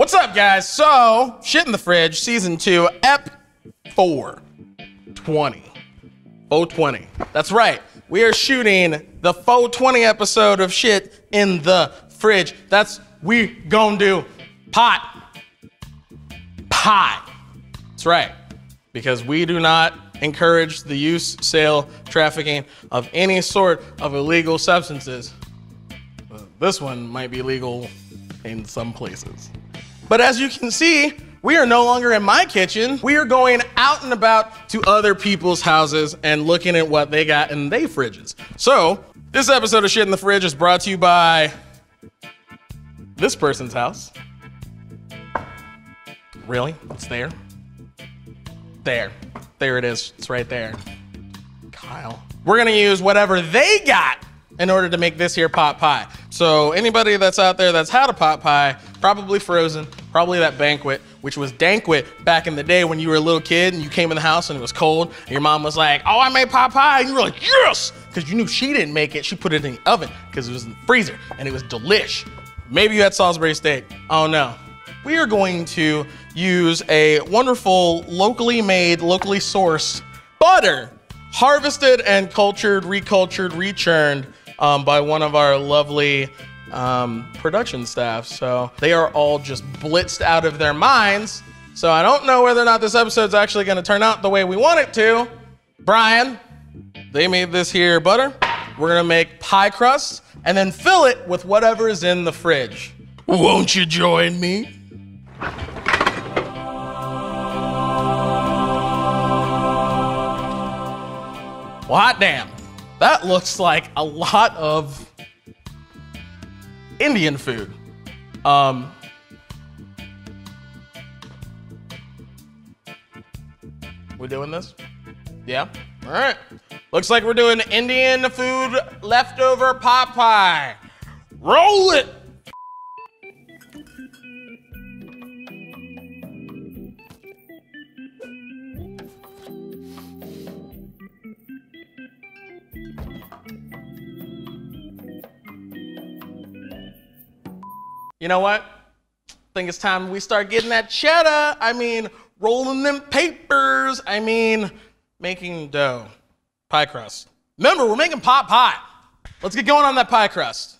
What's up, guys? So, Shit in the Fridge, Season 2, Ep 4, 20. 020. That's right. We are shooting the 420 episode of Shit in the Fridge. That's, we gonna do pot pie. That's right. Because we do not encourage the use, sale, trafficking of any sort of illegal substances. This one might be legal in some places. But as you can see, we are no longer in my kitchen. We are going out and about to other people's houses and looking at what they got in their fridges. So, this episode of Shit in the Fridge is brought to you by this person's house. Really? It's there? There. There it is. It's right there. Kyle. We're gonna use whatever they got in order to make this here pot pie. So anybody that's out there that's had a pot pie, probably frozen, probably that banquet, which was danquet back in the day when you were a little kid and you came in the house and it was cold, and your mom was like, "Oh, I made pot pie," and you were like, "Yes," because you knew she didn't make it. She put it in the oven because it was in the freezer and it was delish. Maybe you had Salisbury steak. Oh no. We are going to use a wonderful, locally made, locally sourced butter, harvested and cultured, recultured, rechurned um, by one of our lovely um, production staff. So they are all just blitzed out of their minds. So I don't know whether or not this episode's actually going to turn out the way we want it to. Brian, they made this here butter. We're gonna make pie crust and then fill it with whatever is in the fridge. Won't you join me? Well, hot damn. That looks like a lot of Indian food. Um, we doing this? Yeah? All right. Looks like we're doing Indian food leftover pot pie. Roll it! You know what? I think it's time we start getting that cheddar. I mean, rolling them papers. I mean, making dough. Pie crust. Remember, we're making pot pie. Let's get going on that pie crust.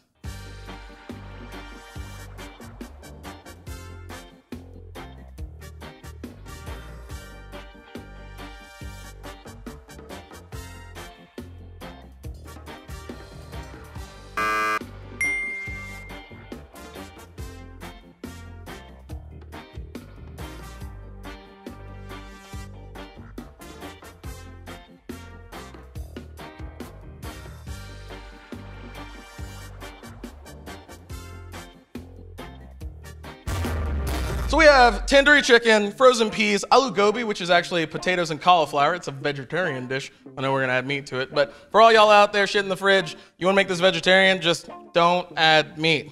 So we have tandoori chicken, frozen peas, aloo gobi, which is actually potatoes and cauliflower. It's a vegetarian dish. I know we're gonna add meat to it, but for all y'all out there, shit in the fridge, you wanna make this vegetarian, just don't add meat.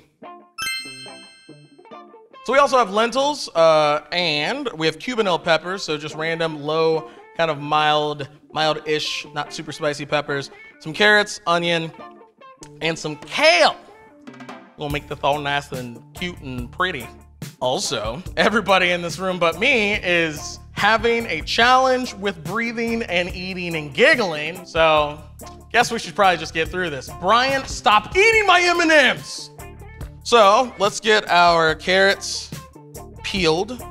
So we also have lentils, uh, and we have cubanelle peppers, so just random low, kind of mild, mild-ish, not super spicy peppers. Some carrots, onion, and some kale. We'll make this all nice and cute and pretty. Also, everybody in this room but me is having a challenge with breathing and eating and giggling. So, guess we should probably just get through this. Brian, stop eating my M&Ms. So, let's get our carrots peeled.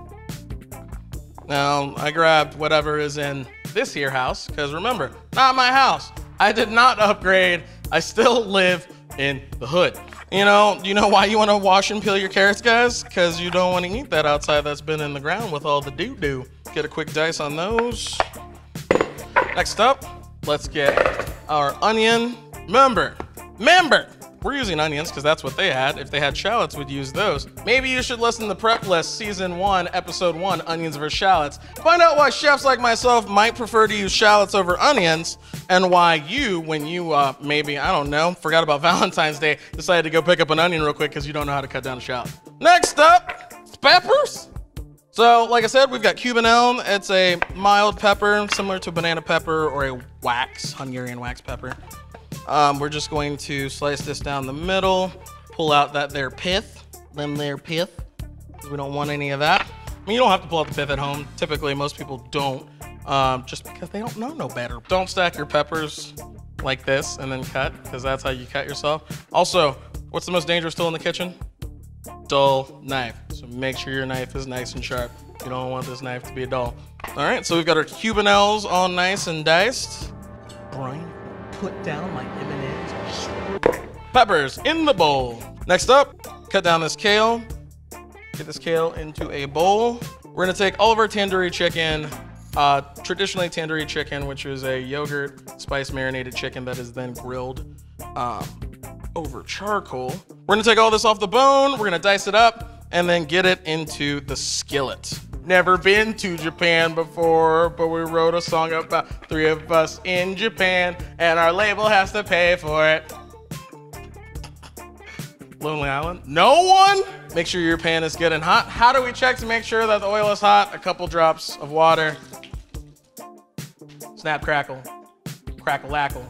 Now, I grabbed whatever is in this here house because remember, not my house. I did not upgrade. I still live in the hood. You know, you know why you want to wash and peel your carrots, guys? Because you don't want to eat that outside that's been in the ground with all the doo-doo. Get a quick dice on those. Next up, let's get our onion. Member, remember, we're using onions because that's what they had. If they had shallots, we'd use those. Maybe you should listen to Prep List Season 1, Episode 1, Onions versus Shallots. Find out why chefs like myself might prefer to use shallots over onions and why you, when you uh, maybe, I don't know, forgot about Valentine's Day, decided to go pick up an onion real quick because you don't know how to cut down a shallot. Next up, peppers. So, like I said, we've got Cubanelle. It's a mild pepper, similar to banana pepper or a wax, Hungarian wax pepper. Um, we're just going to slice this down the middle, pull out that there pith, them there pith. We don't want any of that. I mean, you don't have to pull out the pith at home. Typically, most people don't, um, just because they don't know no better. Don't stack your peppers like this and then cut, because that's how you cut yourself. Also, what's the most dangerous tool in the kitchen? Dull knife. So make sure your knife is nice and sharp. You don't want this knife to be dull. All right, so we've got our Cubanelles all nice and diced. Brian, put down my M&Ms. Peppers in the bowl. Next up, cut down this kale. Get this kale into a bowl. We're gonna take all of our tandoori chicken, uh, traditionally tandoori chicken, which is a yogurt spice marinated chicken that is then grilled um, over charcoal. We're gonna take all this off the bone, we're gonna dice it up, and then get it into the skillet. Never been to Japan before, but we wrote a song about three of us in Japan, and our label has to pay for it. Lonely Island? No one? Make sure your pan is and hot. How do we check to make sure that the oil is hot? A couple drops of water. Snap, crackle, crackle, lackle.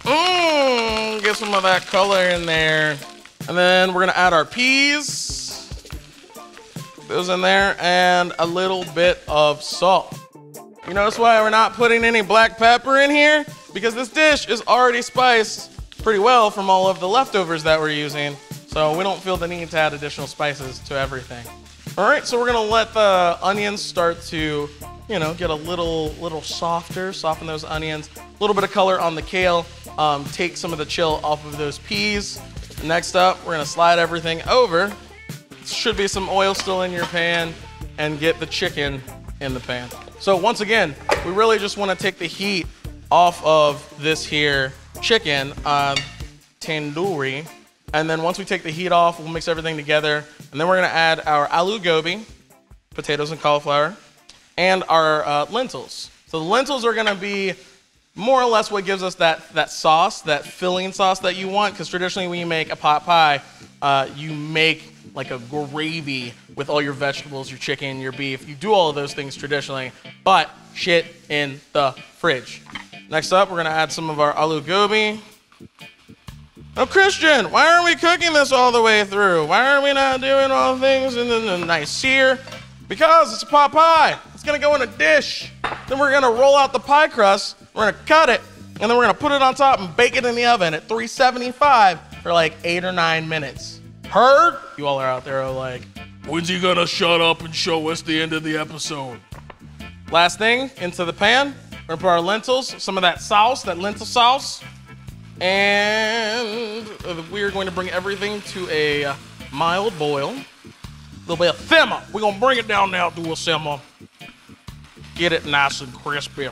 Mmm, get some of that color in there. And then we're gonna add our peas. Those in there, and a little bit of salt. You notice why we're not putting any black pepper in here? Because this dish is already spiced pretty well from all of the leftovers that we're using. So we don't feel the need to add additional spices to everything. All right, so we're gonna let the onions start to, you know, get a little, little softer, soften those onions. A little bit of color on the kale, um, take some of the chill off of those peas. Next up, we're gonna slide everything over. Should be some oil still in your pan and get the chicken in the pan. So once again, we really just wanna take the heat off of this here chicken uh, tandoori and then once we take the heat off, we'll mix everything together. And then we're gonna add our aloo gobi, potatoes and cauliflower, and our uh, lentils. So the lentils are gonna be more or less what gives us that, that sauce, that filling sauce that you want, because traditionally when you make a pot pie, uh, you make like a gravy with all your vegetables, your chicken, your beef. You do all of those things traditionally, but shit in the fridge. Next up, we're gonna add some of our aloo gobi. Oh, Christian, why aren't we cooking this all the way through? Why are we not doing all things in the nice sear? Because it's a pot pie. It's gonna go in a dish. Then we're gonna roll out the pie crust, we're gonna cut it, and then we're gonna put it on top and bake it in the oven at 375 for like eight or nine minutes. Heard? You all are out there are like, when's he gonna shut up and show us the end of the episode? Last thing, into the pan, we're gonna put our lentils, some of that sauce, that lentil sauce. And we're going to bring everything to a mild boil. A little bit of simmer. We're going to bring it down now to a simmer. Get it nice and crispy.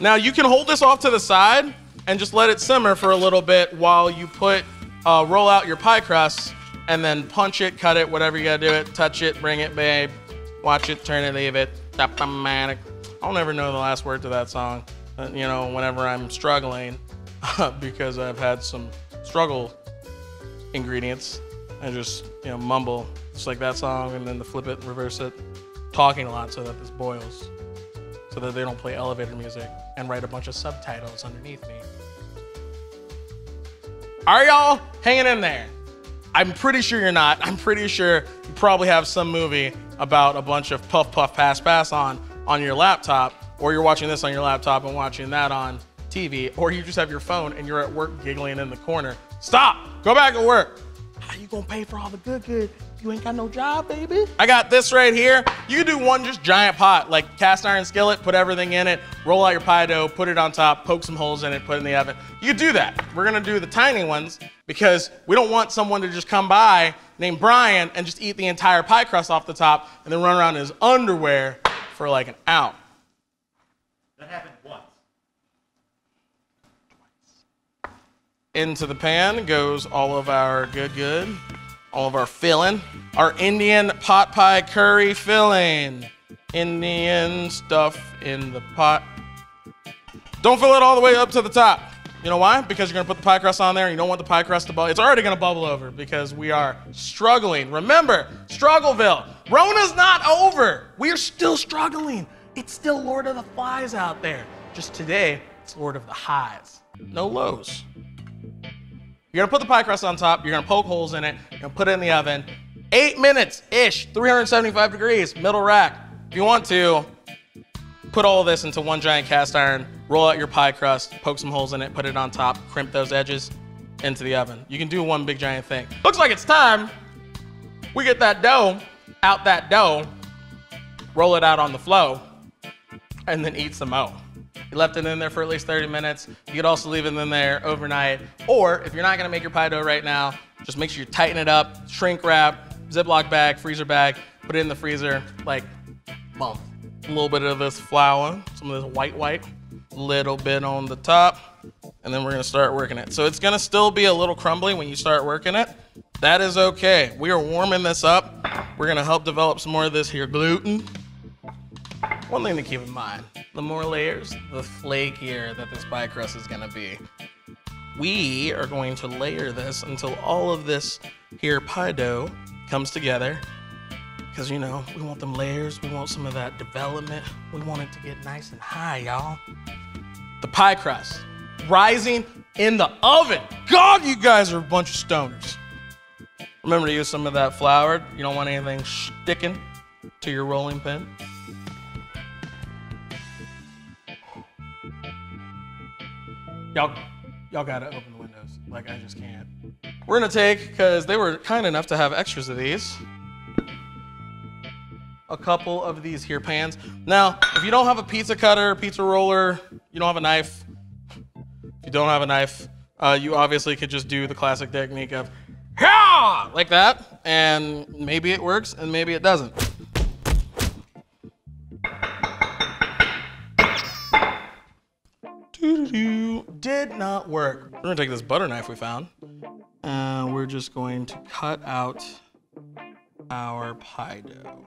Now you can hold this off to the side and just let it simmer for a little bit while you put, uh, roll out your pie crust and then punch it, cut it, whatever you gotta do it, touch it, bring it, babe. Watch it, turn it, leave it. I'll never know the last word to that song. You know, whenever I'm struggling, because I've had some struggle ingredients. I just, you know, mumble just like that song and then the flip it, reverse it, talking a lot so that this boils, so that they don't play elevator music and write a bunch of subtitles underneath me. Are y'all hanging in there? I'm pretty sure you're not. I'm pretty sure you probably have some movie about a bunch of puff puff pass pass on on your laptop or you're watching this on your laptop and watching that on TV, or you just have your phone and you're at work giggling in the corner. Stop! Go back to work. How you gonna pay for all the good good? You ain't got no job, baby. I got this right here. You can do one just giant pot, like cast iron skillet, put everything in it, roll out your pie dough, put it on top, poke some holes in it, put it in the oven. You do that. We're gonna do the tiny ones because we don't want someone to just come by named Brian and just eat the entire pie crust off the top and then run around in his underwear for like an hour. That happened once. Into the pan goes all of our good good, all of our filling, our Indian pot pie curry filling. Indian stuff in the pot. Don't fill it all the way up to the top. You know why? Because you're gonna put the pie crust on there and you don't want the pie crust to bubble. It's already gonna bubble over because we are struggling. Remember, Struggleville, Rona's not over. We are still struggling. It's still Lord of the Flies out there. Just today, it's Lord of the Highs. No lows. You're gonna put the pie crust on top, you're gonna poke holes in it, you're gonna put it in the oven. Eight minutes ish, 375 degrees, middle rack. If you want to, put all this into one giant cast iron, roll out your pie crust, poke some holes in it, put it on top, crimp those edges into the oven. You can do one big giant thing. Looks like it's time. We get that dough out that dough, roll it out on the flow, and then eat some mo. You left it in there for at least 30 minutes. You could also leave it in there overnight. Or if you're not gonna make your pie dough right now, just make sure you tighten it up, shrink wrap, Ziploc bag, freezer bag, put it in the freezer like month. A little bit of this flour, some of this white white, little bit on the top, and then we're gonna start working it. So it's gonna still be a little crumbly when you start working it. That is okay. We are warming this up. We're gonna help develop some more of this here gluten. One thing to keep in mind, the more layers, the flakier that this pie crust is gonna be. We are going to layer this until all of this here pie dough comes together. Because, you know, we want them layers, we want some of that development, we want it to get nice and high, y'all. The pie crust, rising in the oven. God, you guys are a bunch of stoners. Remember to use some of that flour. You don't want anything sticking to your rolling pin. Y'all, y'all gotta open the windows. Like I just can't. We're gonna take, because they were kind enough to have extras of these, a couple of these here pans. Now, if you don't have a pizza cutter, pizza roller, you don't have a knife, if you don't have a knife, uh, you obviously could just do the classic technique of, yeah, like that, and maybe it works and maybe it doesn't. Did not work. We're gonna take this butter knife we found, and we're just going to cut out our pie dough.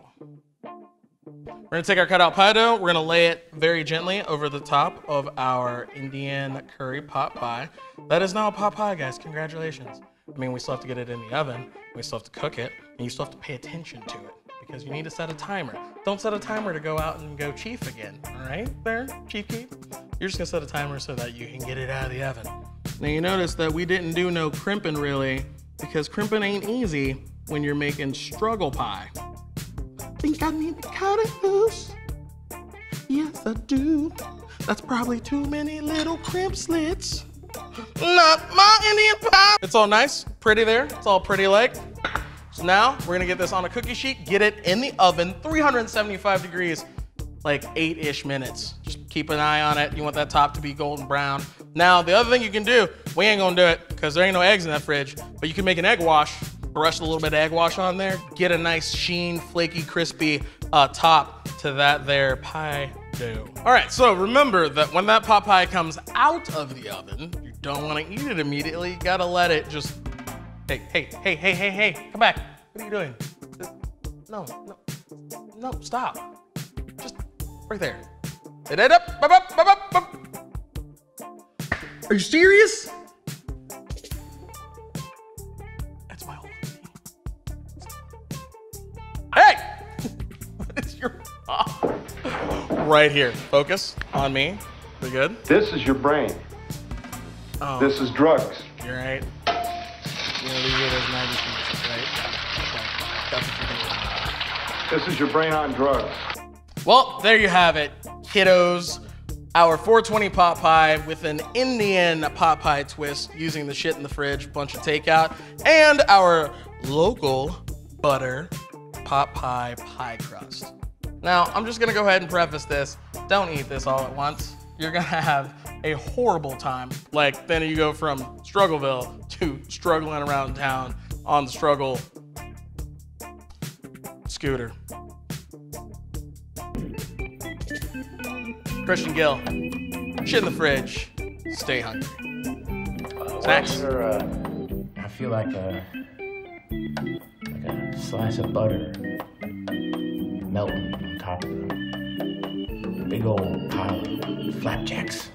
We're gonna take our cutout pie dough, we're gonna lay it very gently over the top of our Indian curry pot pie. That is now a pot pie, guys. Congratulations. I mean, we still have to get it in the oven, we still have to cook it, and you still have to pay attention to it because you need to set a timer. Don't set a timer to go out and go chief again, all right? There, Chief Keith? You're just gonna set a timer so that you can get it out of the oven. Now you notice that we didn't do no crimping really because crimping ain't easy when you're making struggle pie. Think I need to cut it loose? Yes, I do. That's probably too many little crimp slits. Not my Indian pie. It's all nice, pretty there. It's all pretty like. So now we're gonna get this on a cookie sheet, get it in the oven, 375 degrees, like eight-ish minutes. Keep an eye on it. You want that top to be golden brown. Now, the other thing you can do, we ain't gonna do it because there ain't no eggs in that fridge, but you can make an egg wash, brush a little bit of egg wash on there, get a nice sheen, flaky, crispy uh, top to that there pie dough. All right, so remember that when that pot pie comes out of the oven, you don't wanna eat it immediately. You gotta let it just Hey, hey, hey, hey, hey, hey, come back. What are you doing? No, no, no, stop. Just right there. Are you serious? That's my whole Hey! What is your Right here. Focus on me. We good? This is your brain. Oh, This is drugs. you're right. You know, these are those 90s commercials, right? Okay. That's what you're. This is your brain on drugs. Well, there you have it, kiddos. Our 420 pot pie with an Indian pot pie twist using the shit in the fridge, bunch of takeout, and our local butter pot pie pie crust. Now, I'm just gonna go ahead and preface this. Don't eat this all at once. You're gonna have a horrible time. Like, then you go from Struggleville to struggling around town on the struggle scooter. Christian Gill, shit in the fridge, stay hungry. Snacks? Sir, uh, I feel like a like a slice of butter melting on top of a big old pile of flapjacks.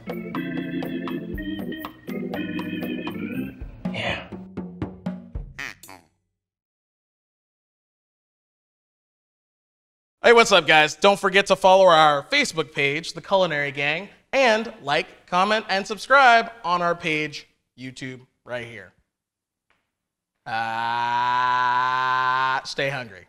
Hey, what's up, guys? Don't forget to follow our Facebook page, The Culinary Gang, and like, comment, and subscribe on our page, YouTube, right here. Uh, stay hungry.